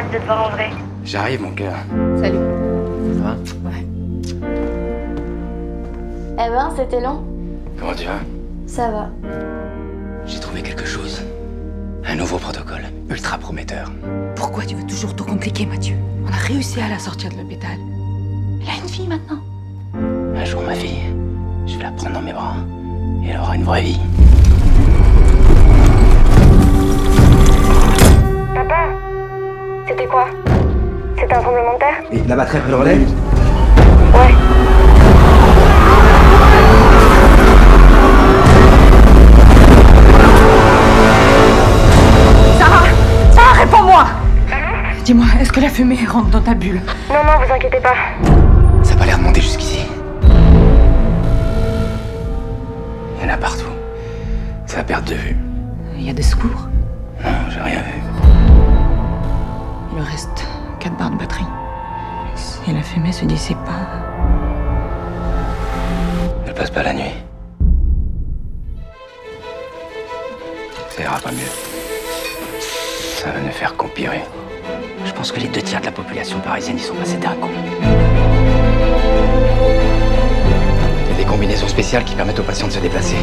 de te voir en vrai. J'arrive, mon cœur. Salut. Ça va? Ouais. Eh ben, c'était long. Comment tu vas? Ça va. J'ai trouvé quelque chose. Un nouveau protocole, ultra prometteur. Pourquoi tu veux toujours tout compliquer, Mathieu? On a réussi à la sortir de l'hôpital. Elle a une fille maintenant. Un jour, ma fille, je vais la prendre dans mes bras. Et elle aura une vraie vie. C'était quoi? C'était un tremblement de terre? Et la batterie le relais? Ouais. Sarah Sarah, réponds-moi Dis-moi, est-ce que la fumée rentre dans ta bulle? Non, non, vous inquiétez pas. Ça a pas l'air de monter jusqu'ici. Il y en a partout. Ça va perdre de vue. Il y a des secours? Me reste 4 barres de batterie. Si la fumée se dissipe pas. Elle passe pas la nuit. Ça ira pas mieux. Ça va ne faire qu'empirer. Je pense que les deux tiers de la population parisienne y sont passés d'un coup. Il y a des combinaisons spéciales qui permettent aux patients de se déplacer.